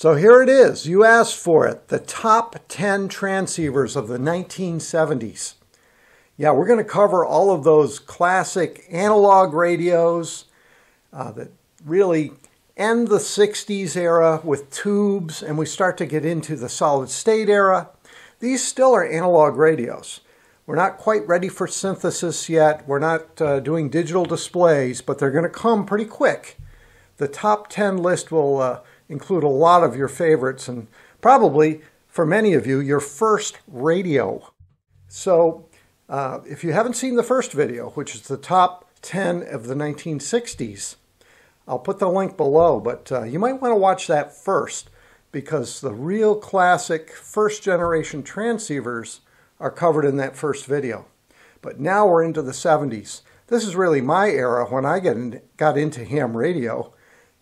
So here it is. You asked for it. The top 10 transceivers of the 1970s. Yeah, we're going to cover all of those classic analog radios uh, that really end the 60s era with tubes, and we start to get into the solid state era. These still are analog radios. We're not quite ready for synthesis yet. We're not uh, doing digital displays, but they're going to come pretty quick. The top 10 list will uh, include a lot of your favorites and probably, for many of you, your first radio. So uh, if you haven't seen the first video, which is the top 10 of the 1960s, I'll put the link below, but uh, you might want to watch that first because the real classic first generation transceivers are covered in that first video. But now we're into the 70s. This is really my era when I in, got into ham radio.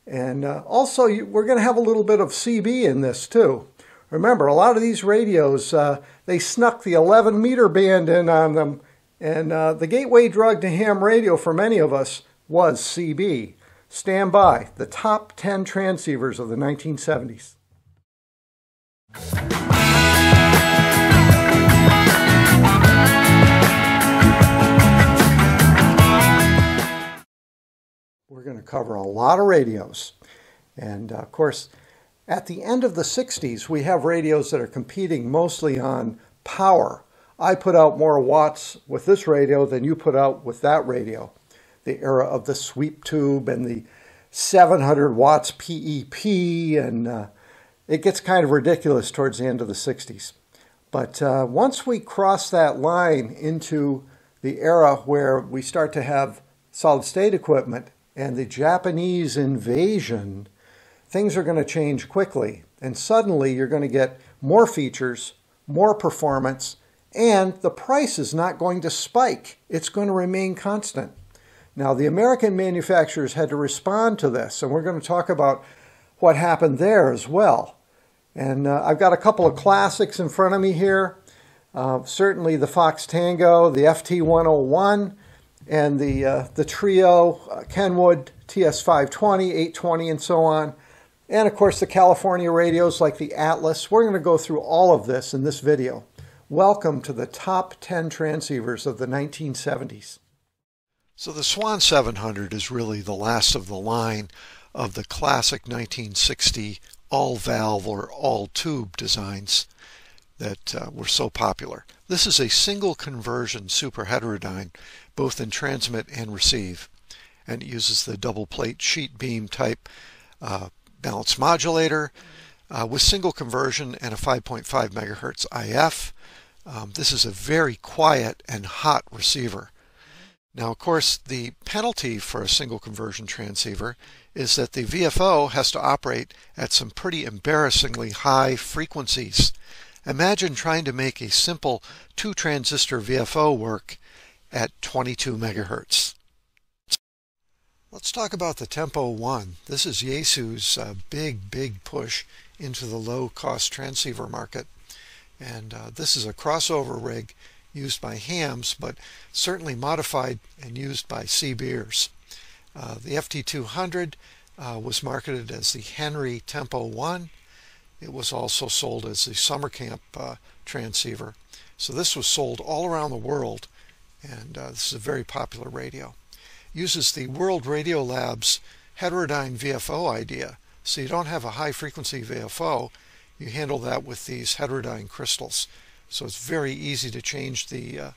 And uh, also, you, we're going to have a little bit of CB in this too. Remember, a lot of these radios, uh, they snuck the 11 meter band in on them. And uh, the gateway drug to ham radio for many of us was CB. Stand by, the top 10 transceivers of the 1970s. Going to cover a lot of radios. And uh, of course, at the end of the 60s, we have radios that are competing mostly on power. I put out more watts with this radio than you put out with that radio. The era of the sweep tube and the 700 watts PEP, and uh, it gets kind of ridiculous towards the end of the 60s. But uh, once we cross that line into the era where we start to have solid state equipment and the Japanese invasion, things are going to change quickly. And suddenly you're going to get more features, more performance, and the price is not going to spike. It's going to remain constant. Now, the American manufacturers had to respond to this, and we're going to talk about what happened there as well. And uh, I've got a couple of classics in front of me here. Uh, certainly the Fox Tango, the FT101, and the, uh, the Trio, uh, Kenwood, TS520, 820, and so on. And of course the California radios like the Atlas. We're going to go through all of this in this video. Welcome to the top 10 transceivers of the 1970s. So the Swan 700 is really the last of the line of the classic 1960 all valve or all tube designs that uh, were so popular. This is a single conversion superheterodyne, both in transmit and receive, and it uses the double plate sheet beam type uh, balance modulator uh, with single conversion and a 5.5 megahertz IF. Um, this is a very quiet and hot receiver. Now, of course, the penalty for a single conversion transceiver is that the VFO has to operate at some pretty embarrassingly high frequencies. Imagine trying to make a simple two transistor VFO work at 22 megahertz. Let's talk about the Tempo 1. This is Yaesu's uh, big, big push into the low cost transceiver market. And uh, this is a crossover rig used by hams, but certainly modified and used by CBers. Uh, the FT200 uh, was marketed as the Henry Tempo 1 it was also sold as the Sommerkamp uh, transceiver. So this was sold all around the world, and uh, this is a very popular radio. Uses the World Radio Labs heterodyne VFO idea. So you don't have a high frequency VFO, you handle that with these heterodyne crystals. So it's very easy to change the uh,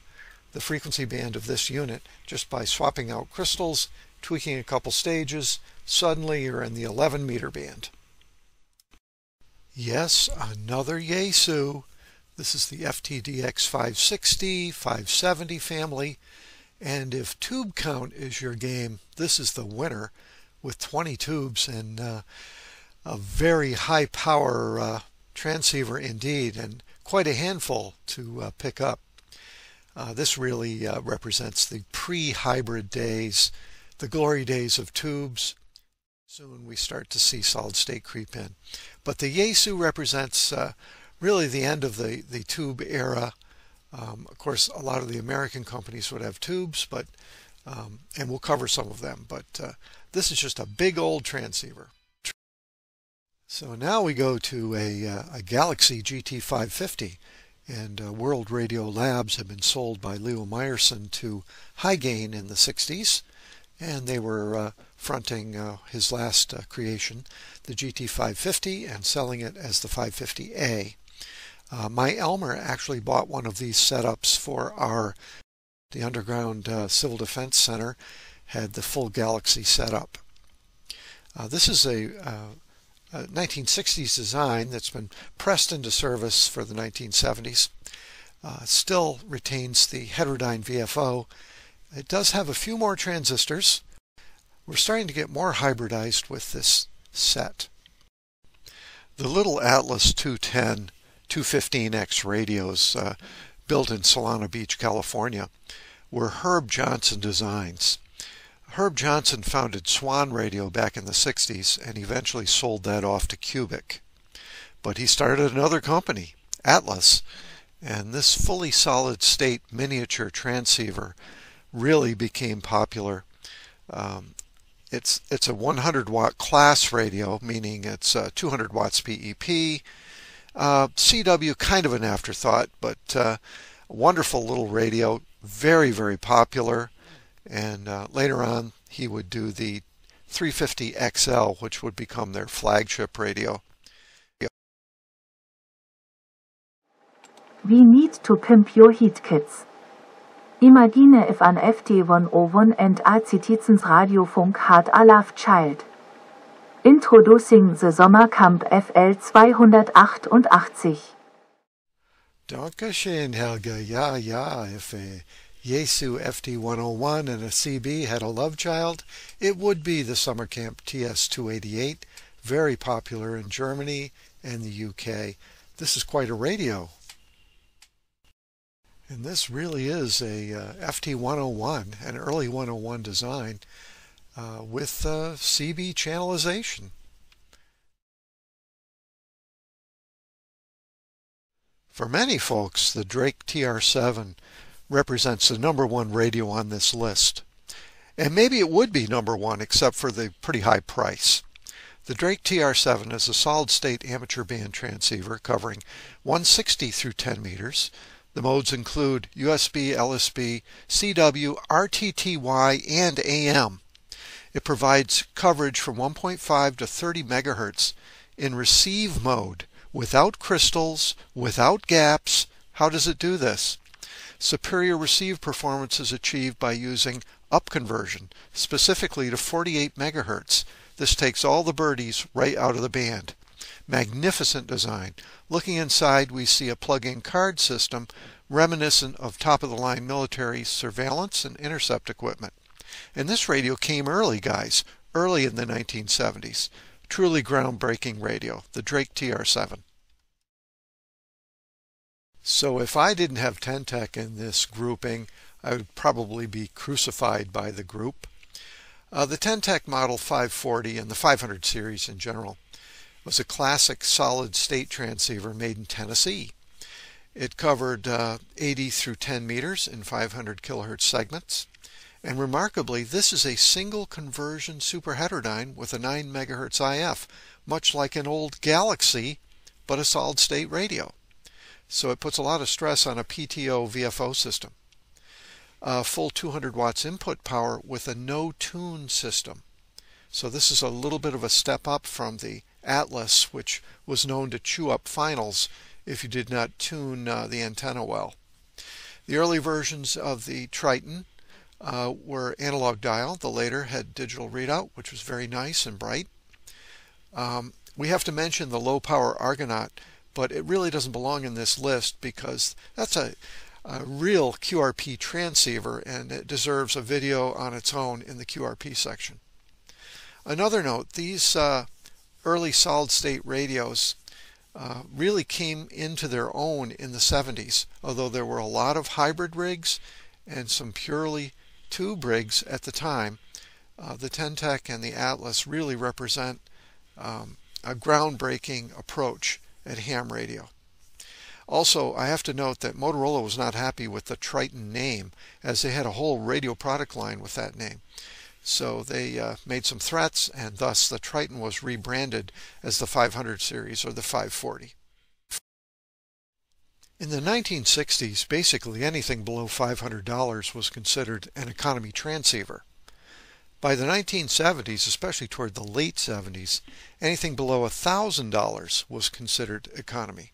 the frequency band of this unit just by swapping out crystals, tweaking a couple stages. Suddenly you're in the 11 meter band. Yes, another Yaesu. This is the FTDX 560, 570 family. And if tube count is your game, this is the winner with 20 tubes and uh, a very high power uh, transceiver indeed, and quite a handful to uh, pick up. Uh, this really uh, represents the pre hybrid days, the glory days of tubes. Soon we start to see solid state creep in. But the Yaesu represents uh, really the end of the, the tube era. Um, of course, a lot of the American companies would have tubes, but um, and we'll cover some of them. But uh, this is just a big old transceiver. So now we go to a, uh, a Galaxy GT550 and uh, World Radio Labs had been sold by Leo Meyerson to Hy-Gain in the 60s and they were uh, fronting uh, his last creation, the GT550, and selling it as the 550A. Uh, my Elmer actually bought one of these setups for our the underground uh, civil defense center had the full Galaxy setup. this is a 1960s design that's been pressed into service for the 1970s. Uh, still retains the heterodyne VFO. It does have a few more transistors. We're starting to get more hybridized with this set. The little Atlas 210 215X radios uh, built in Solana Beach, California were Herb Johnson designs. Herb Johnson founded Swan Radio back in the 60s and eventually sold that off to Cubic. But he started another company, Atlas, and this fully solid state miniature transceiver really became popular. Um, it's it's a 100 watt class radio, meaning it's uh, 200 watts PEP. Uh, CW kind of an afterthought, but uh, wonderful little radio, very very popular and uh, later on he would do the 350 XL, which would become their flagship radio. We need to pimp your Heathkits. Imagine if an FT101 and A Citizens Radiofunk had a love child. Introducing the Sommerkamp FL 288. Dankeschön, Helga. Ja, ja, if uh, Yaesu FT101 and a CB had a love child, it would be the Sommerkamp TS288, very popular in Germany and the UK. This is quite a radio. And this really is a uh, FT101, an early 101 design uh, with uh, CB channelization. For many folks, the Drake TR7 represents the number one radio on this list. And maybe it would be number one except for the pretty high price. The Drake TR7 is a solid-state amateur band transceiver covering 160 through 10 meters. The modes include USB, LSB, CW, RTTY, and AM. It provides coverage from 1.5 to 30 megahertz in receive mode without crystals, without gaps. How does it do this? Superior receive performance is achieved by using up conversion, specifically to 48 megahertz. This takes all the birdies right out of the band. Magnificent design. Looking inside, we see a plug-in card system reminiscent of top-of-the-line military surveillance and intercept equipment. And this radio came early, guys, early in the 1970s. Truly groundbreaking radio, the Drake TR7. So if I didn't have Ten-Tec in this grouping, I would probably be crucified by the group. Uh, the Ten-Tec Model 540 and the 500 series in general was a classic solid state transceiver made in Tennessee. It covered uh, 80 through 10 meters in 500 kilohertz segments. And remarkably, this is a single conversion superheterodyne with a 9 megahertz IF, much like an old Galaxy, but a solid state radio. So it puts a lot of stress on a PTO VFO system. A full 200 watts input power with a no tune system. So this is a little bit of a step up from the Atlas, which was known to chew up finals if you did not tune uh, the antenna well. The early versions of the Triton uh, were analog dial. The later had digital readout, which was very nice and bright. Um, we have to mention the low power Argonaut but it really doesn't belong in this list because that's a, a real QRP transceiver and it deserves a video on its own in the QRP section. Another note, these uh, early solid state radios uh, really came into their own in the 70s, although there were a lot of hybrid rigs and some purely tube rigs at the time. Uh, the Ten-Tec and the Atlas really represent um, a groundbreaking approach at ham radio. Also, I have to note that Motorola was not happy with the Triton name, as they had a whole radio product line with that name. So they uh, made some threats, and thus the Triton was rebranded as the 500 series or the 540. In the 1960s, basically anything below $500 was considered an economy transceiver. By the 1970s, especially toward the late 70s, anything below $1,000 was considered economy.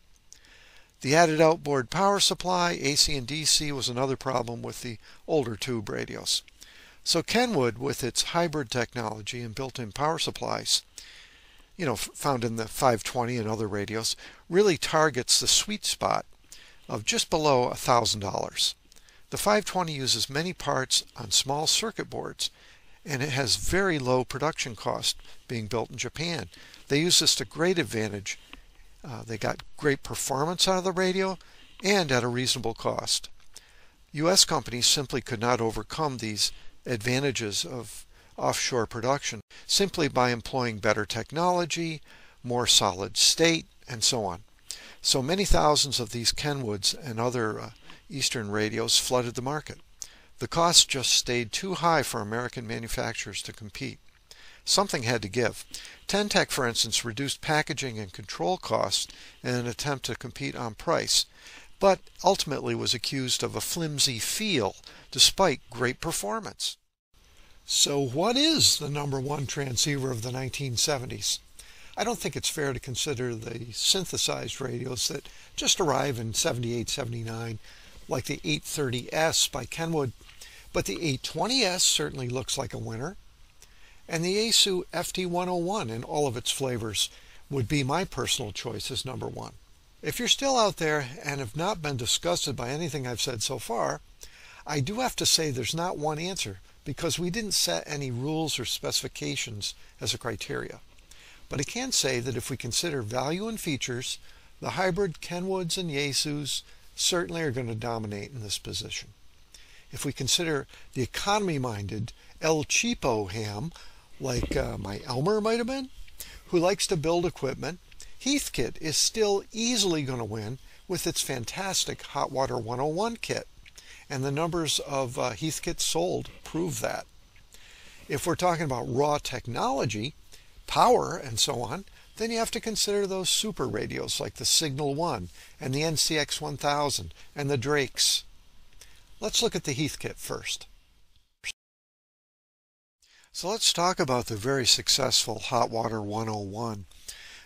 The added outboard power supply, AC and DC, was another problem with the older tube radios. So Kenwood, with its hybrid technology and built-in power supplies, you know, found in the 520 and other radios, really targets the sweet spot of just below $1,000. The 520 uses many parts on small circuit boards and it has very low production cost being built in Japan. They use this to great advantage. Uh, they got great performance out of the radio and at a reasonable cost. U.S. companies simply could not overcome these advantages of offshore production simply by employing better technology, more solid state, and so on. So many thousands of these Kenwoods and other uh, Eastern radios flooded the market. The costs just stayed too high for American manufacturers to compete. Something had to give. Ten-Tec, for instance, reduced packaging and control costs in an attempt to compete on price, but ultimately was accused of a flimsy feel despite great performance. So what is the number one transceiver of the 1970s? I don't think it's fair to consider the synthesized radios that just arrived in 78, 79, like the 830S by Kenwood but the 820S certainly looks like a winner. And the Yaesu FT101 in all of its flavors would be my personal choice as number one. If you're still out there and have not been disgusted by anything I've said so far, I do have to say there's not one answer because we didn't set any rules or specifications as a criteria. But I can say that if we consider value and features, the hybrid Kenwoods and Yaesus certainly are going to dominate in this position. If we consider the economy-minded El Cheapo ham, like uh, my Elmer might have been, who likes to build equipment, Heathkit is still easily going to win with its fantastic Hot Water 101 kit. And the numbers of uh, Heathkits sold prove that. If we're talking about raw technology, power, and so on, then you have to consider those super radios like the Signal 1 and the NCX 1000 and the Drakes. Let's look at the Heathkit first. So let's talk about the very successful Hot Water 101.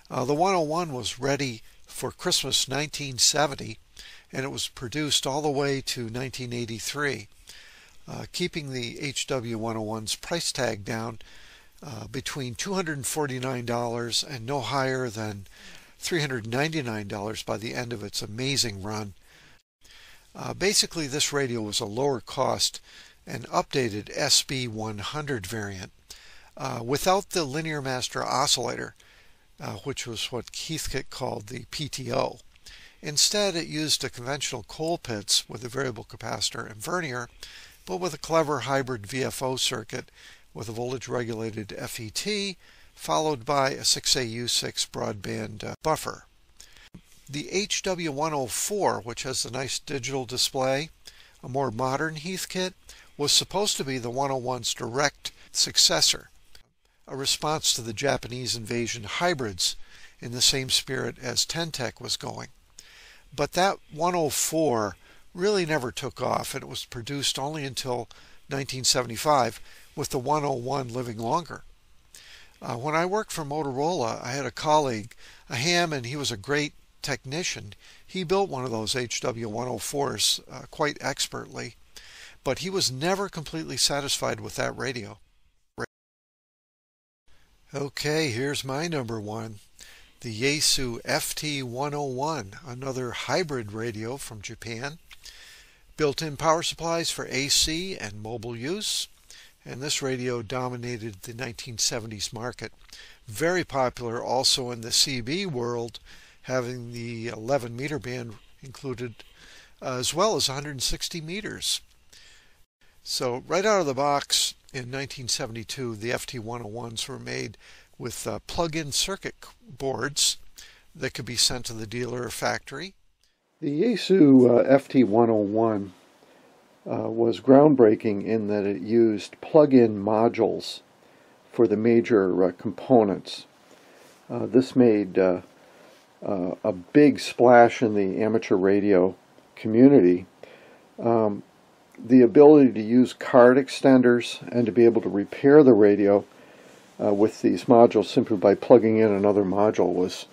Uh, the 101 was ready for Christmas 1970 and it was produced all the way to 1983, uh, keeping the HW101's price tag down uh, between $249 and no higher than $399 by the end of its amazing run uh, basically, this radio was a lower cost and updated SB100 variant uh, without the Linear Master oscillator, uh, which was what Heathkit called the PTO. Instead, it used a conventional Colpitts with a variable capacitor and vernier, but with a clever hybrid VFO circuit with a voltage regulated FET, followed by a 6AU6 broadband uh, buffer. The HW104, which has the nice digital display, a more modern Heathkit, was supposed to be the 101's direct successor, a response to the Japanese invasion hybrids in the same spirit as Ten-Tec was going. But that 104 really never took off, and it was produced only until 1975, with the 101 living longer. Uh, when I worked for Motorola, I had a colleague, a ham, and he was a great technician. He built one of those HW104s uh, quite expertly, but he was never completely satisfied with that radio. Okay, here's my number one. The Yaesu FT101, another hybrid radio from Japan. Built-in power supplies for AC and mobile use. And this radio dominated the 1970s market. Very popular also in the CB world having the 11 meter band included as well as 160 meters. So right out of the box in 1972 the FT101s were made with uh, plug-in circuit boards that could be sent to the dealer or factory. The Yaesu uh, FT101 uh, was groundbreaking in that it used plug-in modules for the major uh, components. Uh, this made uh, uh, a big splash in the amateur radio community. Um, the ability to use card extenders and to be able to repair the radio uh, with these modules simply by plugging in another module was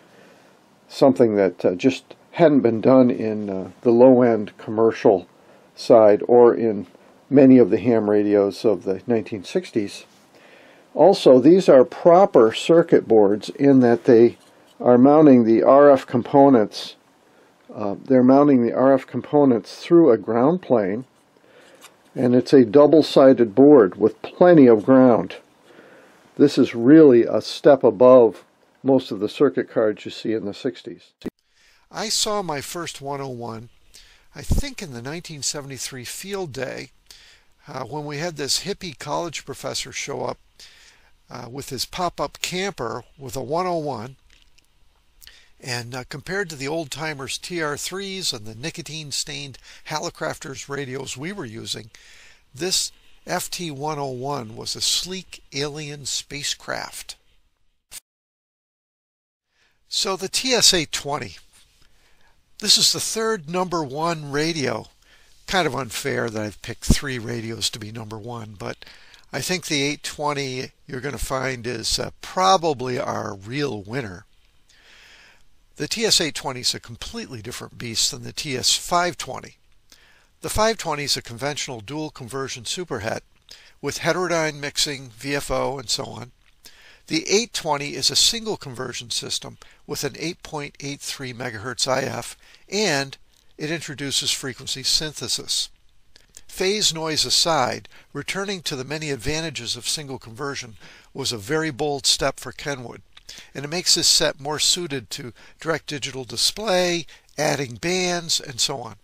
something that just hadn't been done in the low end commercial side or in many of the ham radios of the 1960s. Also, these are proper circuit boards in that they are mounting the RF components. Uh, they're mounting the RF components through a ground plane, and it's a double-sided board with plenty of ground. This is really a step above most of the circuit cards you see in the 60s. I saw my first 101, I think in the 1973 field day, uh, when we had this hippie college professor show up uh, with his pop-up camper with a 101 and uh, compared to the old timers TR3s and the nicotine stained Hallicrafters radios we were using, this FT 101 was a sleek alien spacecraft. So the TS820. This is the third number one radio. Kind of unfair that I've picked three radios to be number one, but I think the 820 you're going to find is uh, probably our real winner. The TS820 is a completely different beast than the TS520. The 520 is a conventional dual conversion superhet with heterodyne mixing, VFO, and so on. The 820 is a single conversion system with an 8.83 MHz IF and it introduces frequency synthesis. Phase noise aside, returning to the many advantages of single conversion was a very bold step for Kenwood, and it makes this set more suited to direct digital display, adding bands, and so on.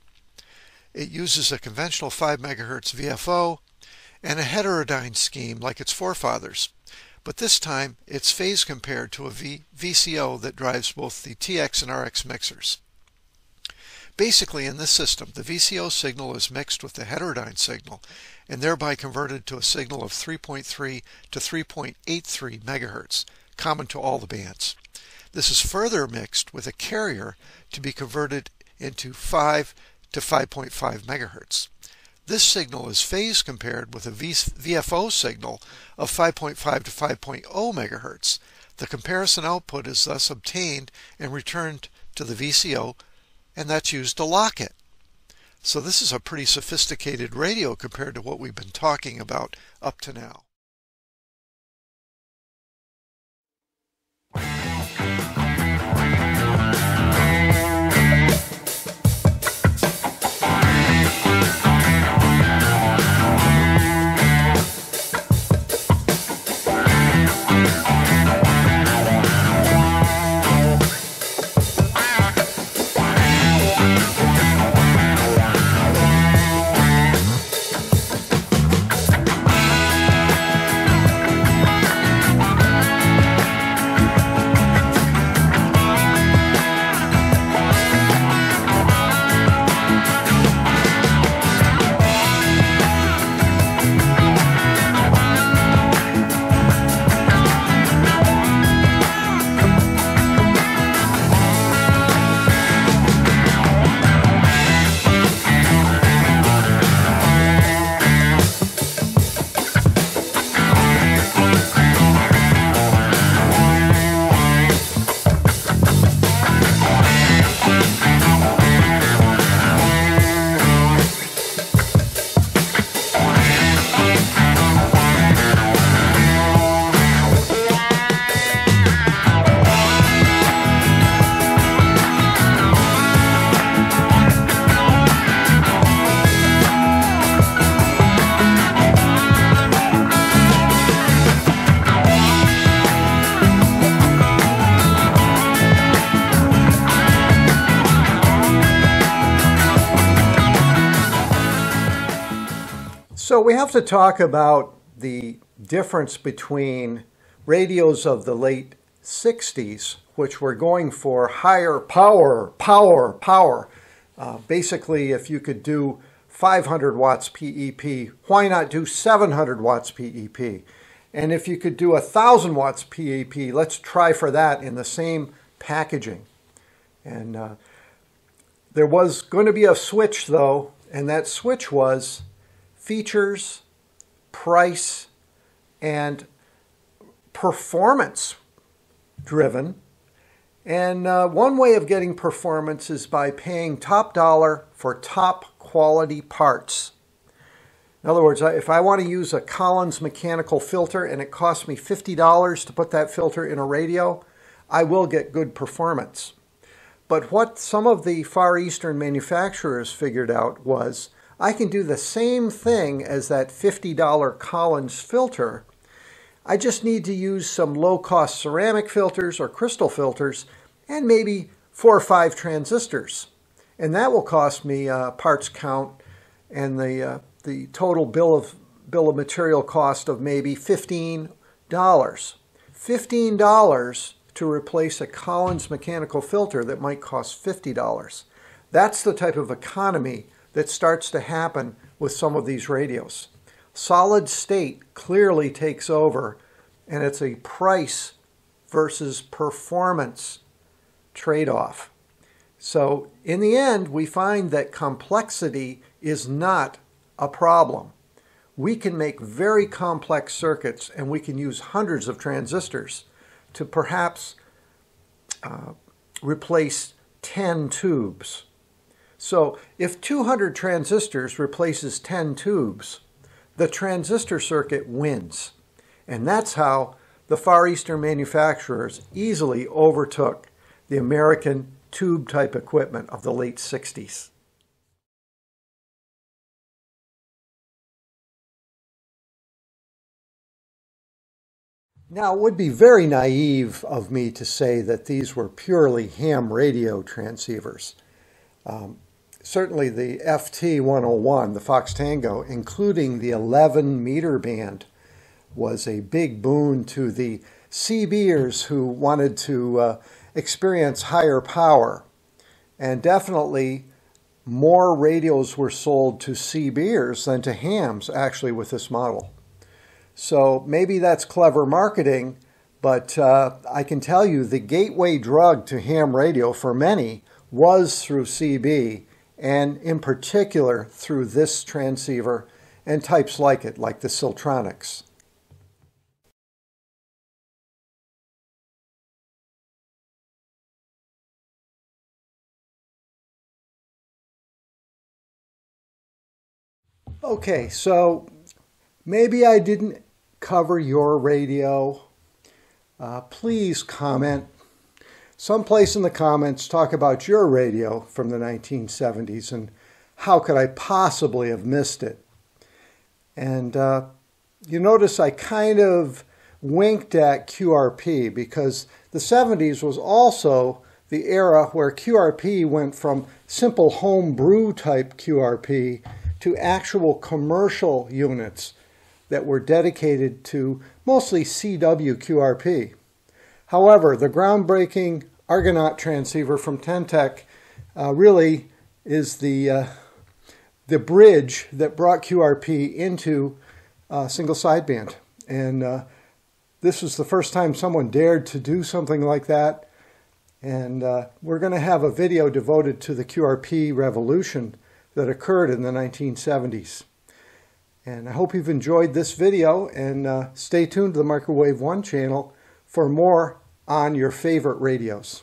It uses a conventional 5 MHz VFO and a heterodyne scheme like its forefathers, but this time it's phase compared to a v VCO that drives both the TX and RX mixers. Basically, in this system, the VCO signal is mixed with the heterodyne signal and thereby converted to a signal of 3.3 to 3.83 MHz, common to all the bands. This is further mixed with a carrier to be converted into 5 to 5.5 megahertz. This signal is phase compared with a VFO signal of 5.5 to 5.0 megahertz. The comparison output is thus obtained and returned to the VCO, and that's used to lock it. So this is a pretty sophisticated radio compared to what we've been talking about up to now. So we have to talk about the difference between radios of the late 60s, which were going for higher power, power, power. Uh, basically, if you could do 500 watts PEP? Why not do 700 watts PEP? And if you could do 1,000 watts PEP, let's try for that in the same packaging. And uh, there was going to be a switch, though, and that switch was features, price, and performance driven. And uh, one way of getting performance is by paying top dollar for top quality parts. In other words, if I want to use a Collins mechanical filter and it costs me $50 to put that filter in a radio, I will get good performance. But what some of the Far Eastern manufacturers figured out was I can do the same thing as that $50 Collins filter. I just need to use some low cost ceramic filters or crystal filters and maybe four or five transistors. And that will cost me uh, parts count and the, uh, the total bill of, bill of material cost of maybe $15. $15 to replace a Collins mechanical filter that might cost $50. That's the type of economy that starts to happen with some of these radios. Solid state clearly takes over, and it's a price versus performance trade off. So, in the end, we find that complexity is not a problem. We can make very complex circuits and we can use hundreds of transistors to perhaps uh, replace 10 tubes. So if 200 transistors replaces 10 tubes, the transistor circuit wins. And that's how the Far Eastern manufacturers easily overtook the American tube type equipment of the late 60s. Now, it would be very naive of me to say that these were purely ham radio transceivers. Um, certainly, the FT 101, the Fox Tango, including the 11 meter band, was a big boon to the CBers who wanted to uh, experience higher power. And definitely, more radios were sold to CBers than to hams, actually, with this model. So maybe that's clever marketing, but uh, I can tell you the gateway drug to ham radio for many was through CB, and in particular through this transceiver and types like it, like the Siltronix. Okay, so maybe I didn't cover your radio, uh, please comment someplace in the comments talk about your radio from the 1970s and how could I possibly have missed it. And uh, you notice I kind of winked at QRP because the 70s was also the era where QRP went from simple home brew type QRP to actual commercial units that were dedicated to mostly CW QRP. However, the groundbreaking Argonaut transceiver from Ten-Tec uh, really is the, uh, the bridge that brought QRP into uh, single sideband. And uh, this was the first time someone dared to do something like that. And uh, we're going to have a video devoted to the QRP revolution that occurred in the 1970s. And I hope you've enjoyed this video and uh, stay tuned to the Mikrowave One channel for more on your favorite radios.